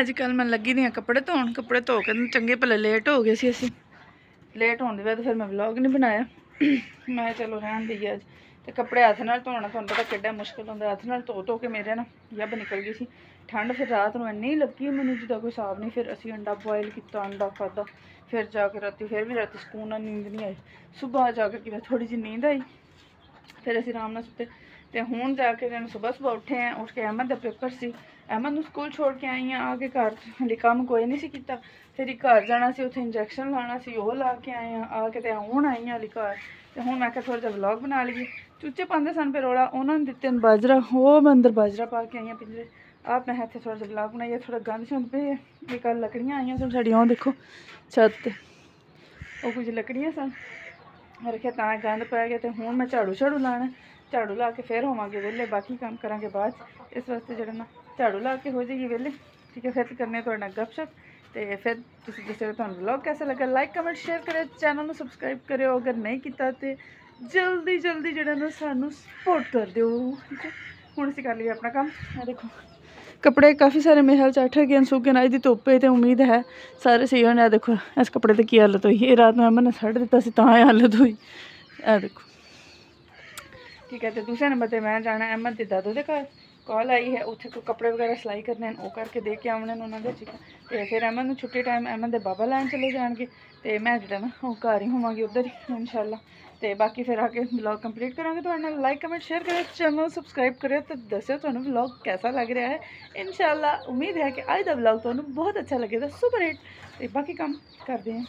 ਅੱਜ ਕੱਲ ਮੈਂ ਲੱਗੀ ਦੀਆਂ ਕੱਪੜੇ ਧੋਣ, ਕੱਪੜੇ ਧੋ ਕੇ ਚੰਗੇ ਭਲੇ ਲੇਟ ਹੋ ਗਏ ਸੀ ਅਸੀਂ। ਲੇਟ ਹੋਣ ਦੇ ਬਾਅਦ ਫਿਰ ਮੈਂ ਵਲੌਗ ਨਹੀਂ ਬਣਾਇਆ। ਮੈਂ ਕਿਹਾ ਚਲੋ ਰਹਿਣ ਦਈਏ ਅੱਜ। ਤੇ ਕੱਪੜੇ ਹੱਥ ਨਾਲ ਧੋਣਾ, ਤੁਹਾਨੂੰ ਪਤਾ ਕਿੱਡਾ ਮੁਸ਼ਕਲ ਹੁੰਦਾ। ਹੱਥ ਨਾਲ ਧੋ ਧੋ ਕੇ ਮੇਰੇ ਨਾ ਯੱਬ ਨਿਕਲ ਗਈ ਸੀ। ਠੰਡ ਫਿਰ ਰਾਤ ਨੂੰ ਇੰਨੀ ਲੱਗੀ ਮੈਨੂੰ ਜਿਹਦਾ ਕੋਈ ਹਿਸਾਬ ਨਹੀਂ। ਫਿਰ ਅਸੀਂ ਅੰਡਾ ਬੋਇਲ ਕੀਤਾ, ਅੰਡਾ ਖਾਦਾ ਫਿਰ ਜਾ ਕੇ ਰਾਤੀ, ਫਿਰ ਵੀ ਰਾਤੀ ਸਕੂਨ ਨਾਲ ਨੀਂਦ ਨਹੀਂ ਆਈ। ਸਵੇਰ ਜਾ ਕੇ ਕਿਵੇਂ ਥੋੜੀ ਜਿਹੀ ਨੀਂਦ ਆਈ। ਫਿਰ ਅਸੀਂ ਆਰਾਮ ਨਾਲ ਸੁੱਤੇ। ਤੇ ਹੁਣ ਜਾ ਕੇ ਜਦੋਂ ਸਵੇਰ ਸਵੇਰ ਉੱਠੇ ਆ, ਉੱਠ ਕੇ ਅਹਿਮਦ ਦਾ ਪੇਪਰ ਸੀ। ਅਹਿਮਦ ਨੂੰ ਸਕੂਲ ਛੋੜ ਕੇ ਆਈ ਆ ਆ ਕੇ ਘਰ ਹਲੇ ਕੰਮ ਕੋਈ ਨਹੀਂ ਸੀ ਕੀਤਾ। ਫਿਰ ਘਰ ਜਾਣਾ ਸੀ, ਉੱਥੇ ਇੰਜੈਕਸ਼ਨ ਲਾਣਾ ਸੀ, ਉਹ ਲਾ ਕੇ ਆਏ ਆ ਆ ਕੇ ਤੇ ਹੁਣ ਆਈ ਆ ਹਲੇ ਘਰ। ਤੇ ਹੁਣ ਮੈਂ ਕਿਹਾ ਥੋੜਾ ਜਿਹਾ ਵਲੌਗ ਬਣਾ ਲਈਏ। ਚੂਚੇ ਪਾਉਂਦੇ ਸਨ ਫਿਰ ਉਹਨਾਂ ਨੇ ਦਿੱਤੇ ਬਾਜਰਾ, ਉਹ ਮੈਂ ਅੰਦਰ ਬਾਜਰਾ ਪਾ ਕੇ ਆਈ ਆ ਪਿੰਜਰੇ। ਆਪ ਮੈਂ ਇੱਥੇ ਥੋੜਾ ਜਿਹਾ ਵਲੌਗ ਬਣਾਈਏ ਥੋੜਾ ਗੰਦ ਛੁੰਦ ਪਏ ਇਹ ਕੱਲ ਲੱਕੜੀਆਂ ਆਈਆਂ ਸਨ, ਸਾਡੀ ਉਹ ਦੇਖੋ, ਛੱਤ ਤੇ। ਉਹ ਕੁਝ ਲੱਕੜੀਆਂ ਸਨ। ਰੱਖਿਆ ਤਾਂ ਗੰਦ ਪੈ ਗਿਆ ਤੇ ਹੁਣ ਮੈਂ ਝਾੜੂ ਝਾੜੂ ਲਾਣਾ ਝਾੜੂ ਲਾ ਕੇ ਫਿਰ ਹੋਵਾਂਗੇ ਵਿਹਲੇ, ਬਾਕੀ ਕੰਮ ਕਰਾਂਗੇ ਬਾਅਦ 'ਚ। ਇਸ ਵਾਸਤੇ ਜਿਹੜਾ ਨਾ ਝਾੜੂ ਲਾ ਕੇ ਹੋ ਜਾਈਏ ਵਿਹਲੇ। ਠੀਕ ਹੈ, ਫਿਰ ਕਰਨੇ ਤੁਹਾਡੇ ਨਾਲ ਗੱਪਸ਼ਪ। ਤੇ ਫਿਰ ਤੁਸੀਂ ਦੱਸਿਓ ਤੁਹਾਨੂੰ ਵਲੌਗ ਕਿਹਦਾ ਲੱਗਾ ਲਾਈਕ ਕਮੈਂਟ ਸ਼ੇਅਰ ਕਰਿਓ ਚੈਨਲ ਨੂੰ ਸਬਸਕ੍ਰਾਈਬ ਕਰਿਓ। ਅਗਰ ਨਹੀਂ ਕੀਤਾ ਤੇ ਜਲਦੀ ਜਲਦੀ ਜਿਹੜਾ ਨਾ ਸਾਨੂੰ ਸਪੋਰਟ ਕਰ ਦਿਓ। ਠੀਕ ਹੈ, ਹੁਣ ਅਸੀਂ ਕਰ ਲਈਏ ਆਪਣਾ ਕੰਮ। ਆ ਦੇਖੋ, ਕੱਪੜੇ ਕਾਫੀ ਸਾਰੇ ਮਹਿਲ ਚ ਅੱਠ ਗਏ ਨੇ, ਸੁੱਕੇ ਨਾ। ਦੀ ਧੁੱਪ ਹੈ ਤੇ ਉਮੀਦ ਹੈ ਸਾਰੇ ਸਹੀ ਹੋਣੇ। ਆ ਦੇਖੋ, ਇਸ ਕੱਪੜੇ ਤੇ ਕੀ ਹਾਲਤ ਹੋਈ। ਇਹ ਰਾਤ ਨੂੰ ਅਮਨ ਨੇ ਛੱਡ ਦਿੱਤਾ ਸੀ, ਤਾਂ ਇਹ ਹਾਲਤ ਹੋਈ। ਇਹ ਦੇਖੋ। ਠੀਕ ਹੈ ਤੇ ਦੂਸਰੇ ਨੰਬਰ ਤੇ ਮੈਂ ਜਾਣਾ, ਅਹਿਮਦ ਦੇ ਦਾਦੂ ਦੇ ਘਰ। ਕਾਲ ਆਈ ਹੈ, ਉੱਥੇ ਕੋਈ ਕੱਪੜੇ ਵਗੈਰਾ ਸਿਲਾਈ ਕਰਨੇ ਨੇ ਉਹ ਕਰਕੇ ਦੇ ਕੇ ਆਉਣੇ ਨੇ ਉਹਨਾਂ ਦੇ ਠੀਕ ਹੈ ਤੇ ਫਿਰ ਅਹਿਮਦ ਨੂੰ ਛੁੱਟੀ ਟਾਈਮ ਅਹਿਮਦ ਦੇ ਬਾਬਾ ਲੈਣ ਚਲੇ ਜਾਣਗੇ। ਤੇ ਮੈਂ ਜਿਹੜਾ ਨਾ, ਉਹ ਘਰ ਹੀ ਹੋਵਾਂਗੀ ਉੱਧਰ ਹੀ, ਇਨਸ਼ਾਅੱਲਾ। ਤੇ ਬਾਕੀ ਫਿਰ ਆ ਕੇ ਵਲੌਗ ਕੰਪਲੀਟ ਕਰਾਂਗੇ। ਤੁਹਾਡੇ ਨਾਲ ਲਾਈਕ ਕਮੈਂਟ ਸ਼ੇਅਰ ਕਰਿਓ ਚੈਨਲ ਸਬਸਕ੍ਰਾਈਬ ਕਰਿਓ ਤੇ ਦੱਸਿਓ ਤੁਹਾਨੂੰ ਵਲੌਗ ਕਿਹਦਾ ਲੱਗ ਰਿਹਾ ਹੈ। ਇਨਸ਼ਾਅੱਲਾ, ਉਮੀਦ ਹੈ ਕਿ ਅੱਜ ਦਾ ਵਲੌਗ ਤੁਹਾਨੂੰ ਬਹੁਤ ਅੱਛਾ ਲੱਗੇਗਾ ਸੁਪਰ ਹਿੱਟ ਤੇ ਬਾਕੀ ਕੰਮ ਕਰਦੇ ਹਾਂ।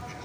future.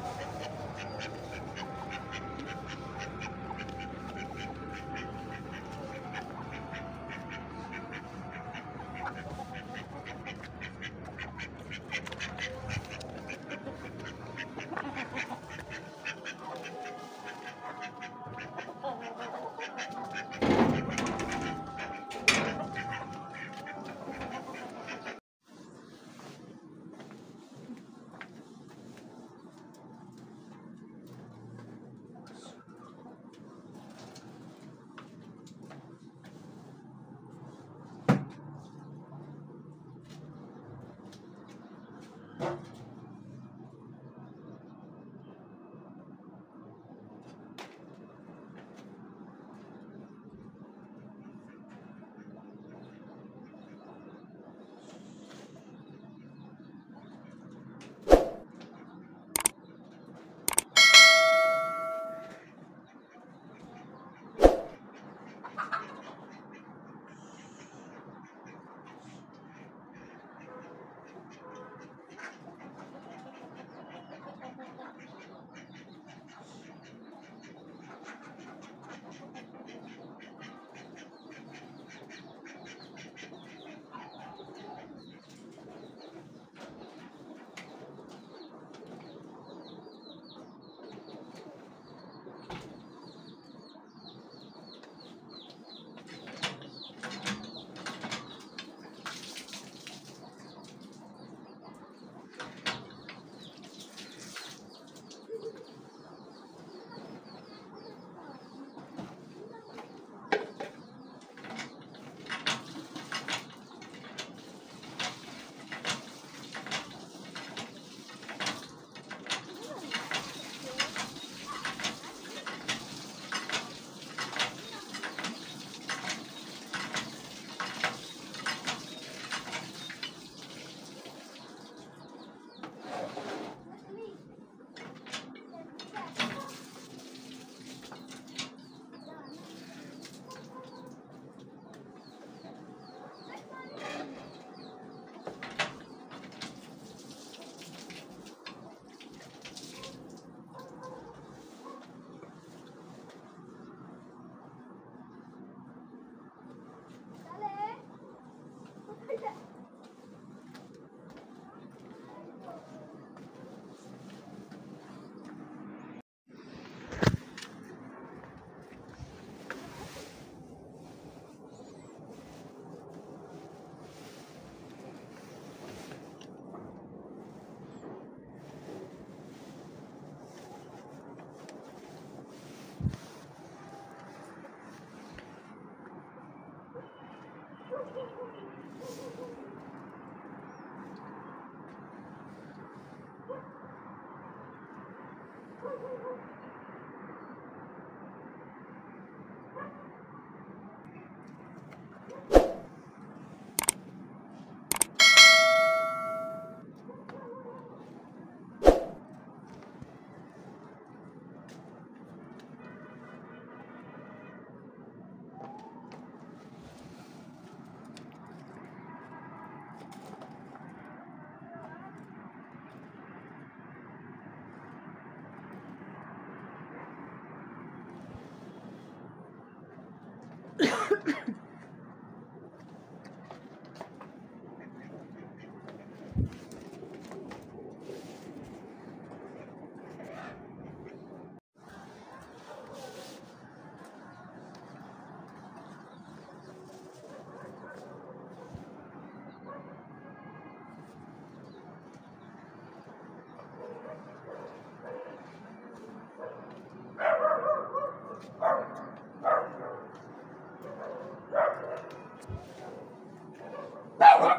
Power!